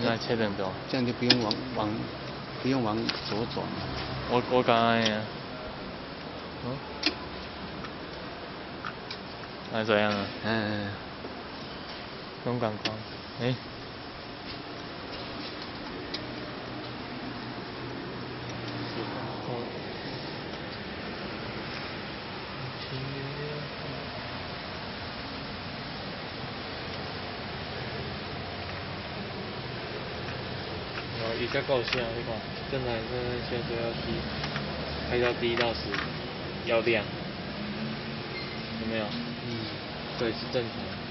你来切两条，这样就不用往往不用往左转。我我刚刚呀，嗯，那怎样啊？嗯。龙岗光，哎。一下够香，你看，正常正在现在要低，开到第一到十，要亮，有没有？嗯，对，是正常。